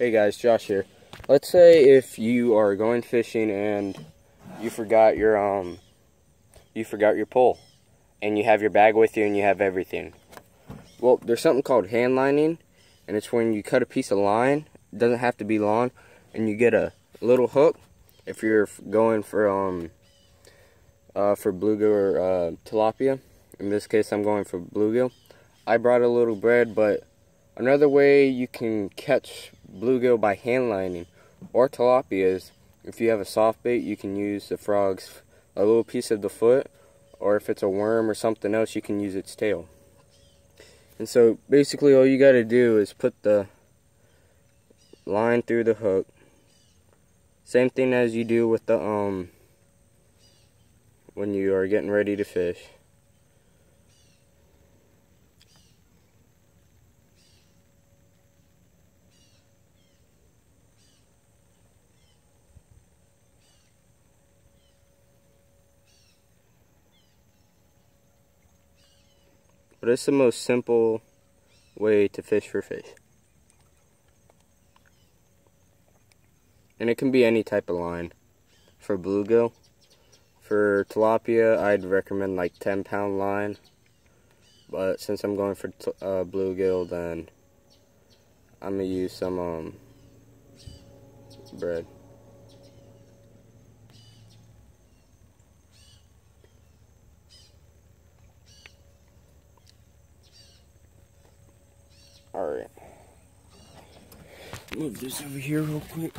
Hey guys, Josh here. Let's say if you are going fishing and you forgot your um you forgot your pole and you have your bag with you and you have everything. Well, there's something called hand lining and it's when you cut a piece of line, it doesn't have to be long, and you get a little hook if you're going for um uh, for bluegill or uh, tilapia. In this case, I'm going for bluegill. I brought a little bread, but another way you can catch bluegill by hand lining or tilapia is if you have a soft bait, you can use the frog's a little piece of the foot, or if it's a worm or something else, you can use its tail. And so basically, all you got to do is put the line through the hook. Same thing as you do with the um when you are getting ready to fish. But it's the most simple way to fish for fish. And it can be any type of line. For bluegill, for tilapia, I'd recommend like 10 pound line. But since I'm going for uh, bluegill, then I'm gonna use some um, bread. Alright. Move this over here real quick.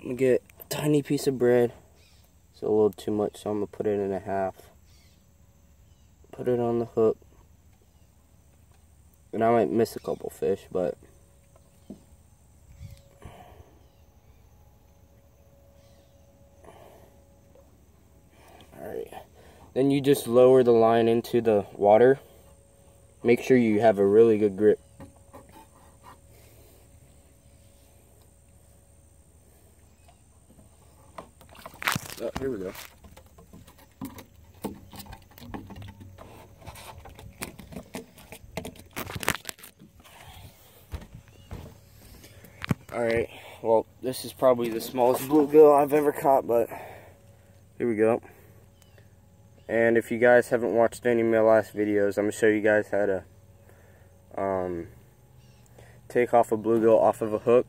I'm gonna get a tiny piece of bread. It's a little too much, so I'm gonna put it in a half. Put it on the hook. And I might miss a couple fish, but Alright. Then you just lower the line into the water. Make sure you have a really good grip. Oh, here we go. Alright, well, this is probably the smallest bluegill I've ever caught, but here we go. And if you guys haven't watched any of my last videos, I'm going to show you guys how to um, take off a bluegill off of a hook.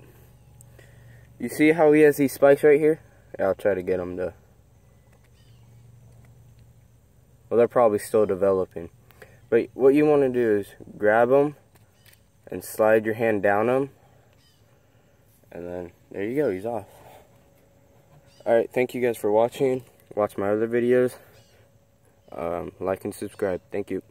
You see how he has these spikes right here? Yeah, I'll try to get them to... Well, they're probably still developing. But what you want to do is grab them and slide your hand down them and then there you go, he's off. Alright, thank you guys for watching. Watch my other videos. Um, like and subscribe. Thank you.